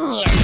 Bring you.